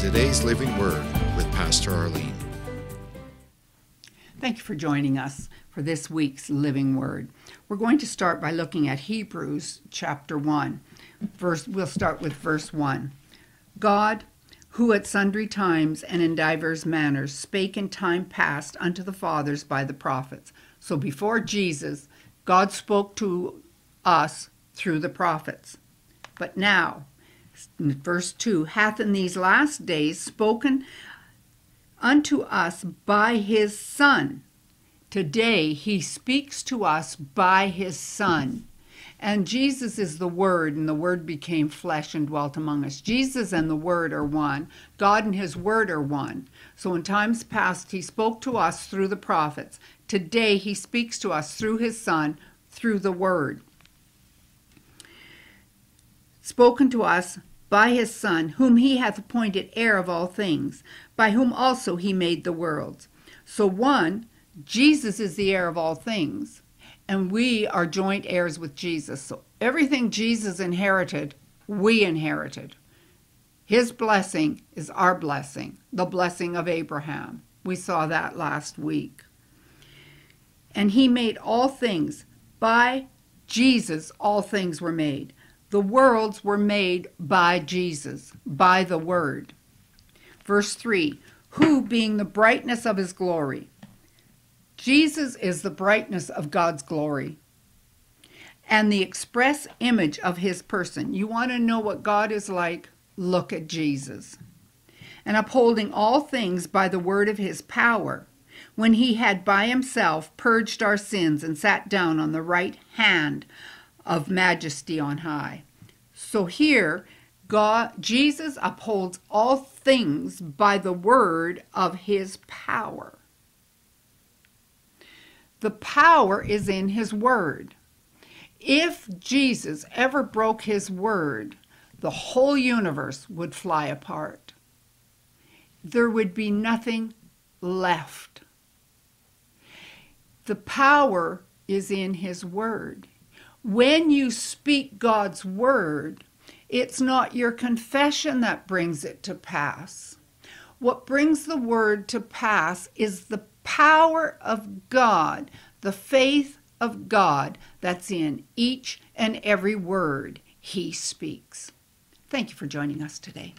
today's Living Word with Pastor Arlene. Thank you for joining us for this week's Living Word. We're going to start by looking at Hebrews chapter 1. Verse, we'll start with verse 1. God, who at sundry times and in divers manners spake in time past unto the fathers by the prophets. So before Jesus, God spoke to us through the prophets. But now, verse 2 hath in these last days spoken unto us by his Son. Today he speaks to us by his Son. And Jesus is the Word, and the Word became flesh and dwelt among us. Jesus and the Word are one. God and His Word are one. So in times past, He spoke to us through the prophets. Today, He speaks to us through His Son, through the Word. Spoken to us by his Son, whom he hath appointed heir of all things, by whom also he made the worlds. So, one, Jesus is the heir of all things, and we are joint heirs with Jesus. So, everything Jesus inherited, we inherited. His blessing is our blessing, the blessing of Abraham. We saw that last week. And he made all things. By Jesus, all things were made. The worlds were made by Jesus, by the Word. Verse 3 Who, being the brightness of his glory, Jesus is the brightness of God's glory and the express image of his person. You want to know what God is like? Look at Jesus. And upholding all things by the word of his power, when he had by himself purged our sins and sat down on the right hand of majesty on high. So here, God, Jesus upholds all things by the word of his power. The power is in his word. If Jesus ever broke his word, the whole universe would fly apart. There would be nothing left. The power is in his word. When you speak God's word, it's not your confession that brings it to pass. What brings the word to pass is the power of God, the faith of God that's in each and every word he speaks. Thank you for joining us today.